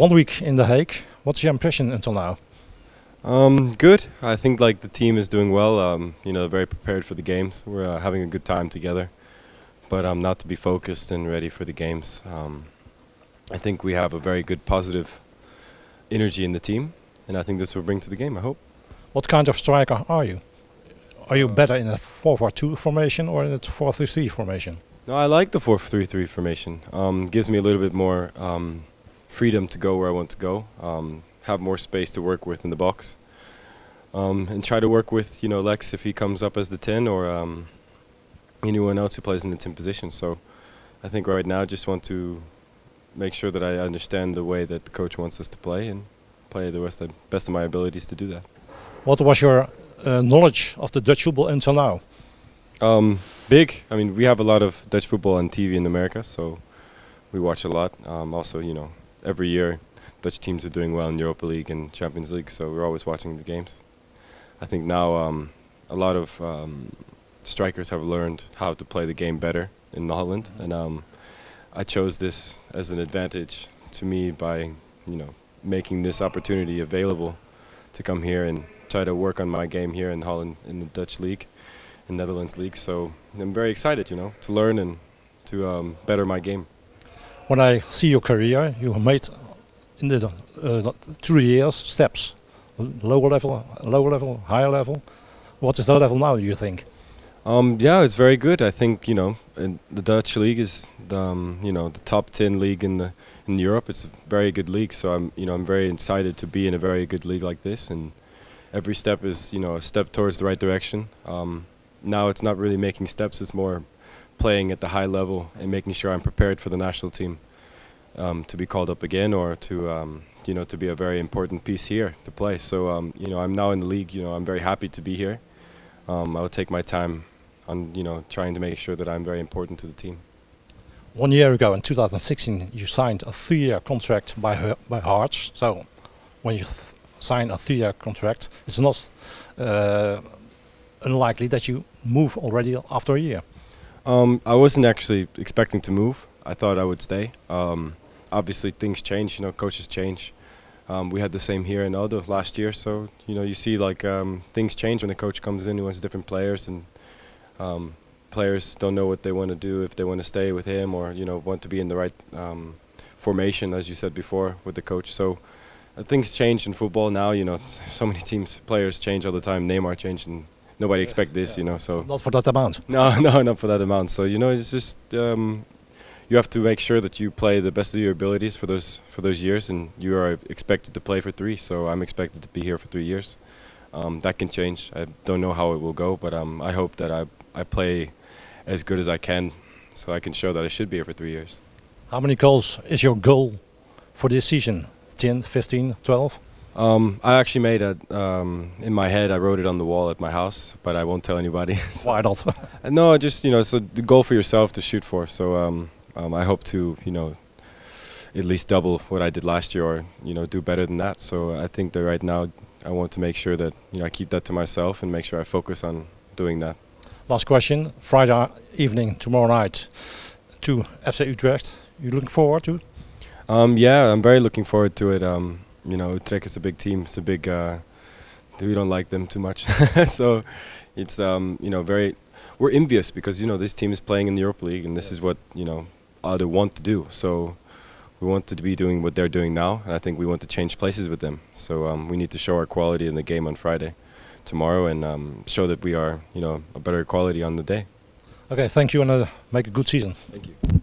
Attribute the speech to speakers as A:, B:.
A: one week in The Hague. What's your impression until now?
B: Um, good. I think like the team is doing well. Um, you know, very prepared for the games. We're uh, having a good time together, but um, not to be focused and ready for the games. Um, I think we have a very good positive energy in the team, and I think this will bring to the game. I hope.
A: What kind of striker are you? Are you better in a 4-4-2 formation or in a 4-3-3 formation?
B: No, I like the 4-3-3 formation. Um, gives me a little bit more um, freedom to go where I want to go. Um, have more space to work with in the box. Um, and try to work with you know Lex if he comes up as the 10 or um, anyone else who plays in the 10 position. So I think right now I just want to make sure that I understand the way that the coach wants us to play and play the best of, best of my abilities to do that.
A: What was your uh, knowledge of the Dutch football until now?
B: Um, big. I mean, we have a lot of Dutch football on TV in America, so we watch a lot. Um, also, you know, every year Dutch teams are doing well in Europa League and Champions League, so we're always watching the games. I think now um, a lot of um, strikers have learned how to play the game better in Holland, and um, I chose this as an advantage to me by, you know, making this opportunity available to come here and try to work on my game here in Holland in the Dutch league, in Netherlands league. So I'm very excited, you know, to learn and to um, better my game.
A: When I see your career, you made in the uh, two years steps, lower level, lower level, higher level. What is the level now? Do you think?
B: Um, yeah, it's very good. I think you know the Dutch league is the um, you know the top ten league in the in Europe. It's a very good league, so I'm you know I'm very excited to be in a very good league like this, and every step is you know a step towards the right direction. Um, now it's not really making steps; it's more playing at the high level and making sure I'm prepared for the national team um, to be called up again or to um, you know to be a very important piece here to play. So um, you know I'm now in the league. You know I'm very happy to be here. Um, I will take my time on you know trying to make sure that I'm very important to the team.
A: One year ago, in 2016, you signed a three-year contract by by Hearts. So, when you sign a three-year contract, it's not uh, unlikely that you move already after a year.
B: Um, I wasn't actually expecting to move. I thought I would stay. Um, obviously, things change. You know, coaches change. Um, we had the same here in ADO last year, so you know you see like um, things change when the coach comes in. He wants different players, and um, players don't know what they want to do if they want to stay with him or you know want to be in the right um, formation, as you said before, with the coach. So uh, things change in football now. You know, so many teams, players change all the time. Neymar changed, and nobody expect this. You know, so
A: not for that amount.
B: No, no, not for that amount. So you know, it's just um, you have to make sure that you play the best of your abilities for those for those years, and you are expected to play for three. So I'm expected to be here for three years. Um, that can change. I don't know how it will go, but um, I hope that I I play as good as I can, so I can show that I should be here for three years.
A: How many goals is your goal for this season? 10, 15, 12?
B: Um, I actually made it um, in my head. I wrote it on the wall at my house, but I won't tell anybody.
A: Why not?
B: no, just you know, it's a goal for yourself to shoot for. So um, um, I hope to, you know, at least double what I did last year, or you know, do better than that. So I think that right now I want to make sure that you know I keep that to myself and make sure I focus on doing that.
A: Last question: Friday evening, tomorrow night, to FC Utrecht. You looking forward to?
B: Um, yeah, I'm very looking forward to it. You know, Utrecht is a big team. It's a big. Uh, we don't like them too much, so it's um, you know very. We're envious because you know this team is playing in the Europa League, and this yeah. is what you know other want to do. So we want to be doing what they're doing now, and I think we want to change places with them. So um, we need to show our quality in the game on Friday, tomorrow, and um, show that we are, you know, a better quality on the day.
A: Okay, thank you, and uh, make a good season.
B: Thank you.